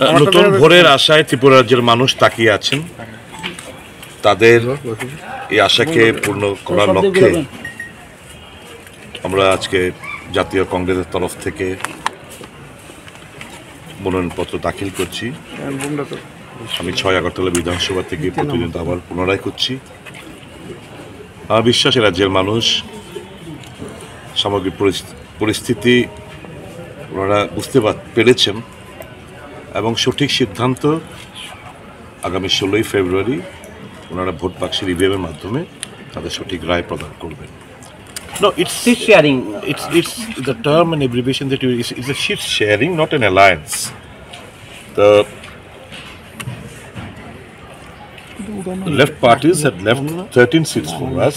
নতুন ভোরের আশায় ত্রিপুরা রাজ্যের মানুষ তাকিয়ে আছেন। তাদের এই আশাকে পূর্ণ করার লক্ষ্যে আমরা আজকে জাতীয় কংগ্রেসের তরফ থেকে মনোনয়নপত্র দাখিল করছি। আমি ছয় আগরতলা বিধানসভা থেকে প্রতিনিধিত্ব আবার পুনরায় করছি। আমার বিশ্বাস রাজ্যের মানুষ সামগ্রিক পরিস্থিতি- পরিস্থিতি ওনারা বুঝতে পার- পেরেছেন। এবং সঠিক সিদ্ধান্ত আগামী ষোলোই ফেব্রুয়ারি ওনারা ভোট বাক্সের ইভিএমের মাধ্যমে তাদের সঠিক রায় প্রদান করবেন No, it's Seat sharing. it's it's the term and abbreviation that you it's, it's a seat sharing, not an alliance. The left parties had left 13 seats for us,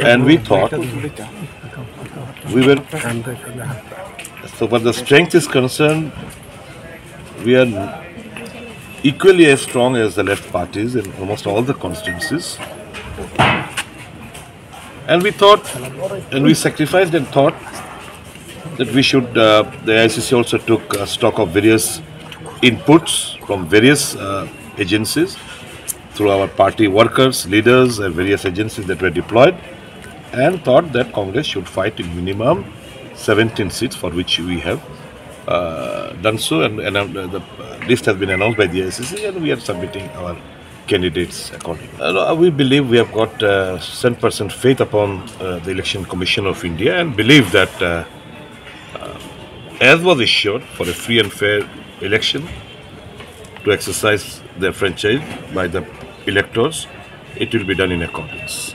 and we thought we were. So, far the strength is concerned, we are equally as strong as the left parties in almost all the constituencies. And we thought, and we sacrificed and thought that we should, uh, the ICC also took uh, stock of various inputs from various uh, agencies through our party workers, leaders, and various agencies that were deployed, and thought that Congress should fight in minimum 17 seats, for which we have uh, done so, and, and uh, the list has been announced by the ICC, and we are submitting our candidates accordingly. Uh, we believe we have got uh, 100% faith upon uh, the Election Commission of India and believe that, uh, uh, as was assured for a free and fair election, to exercise their franchise by the electors, it will be done in accordance.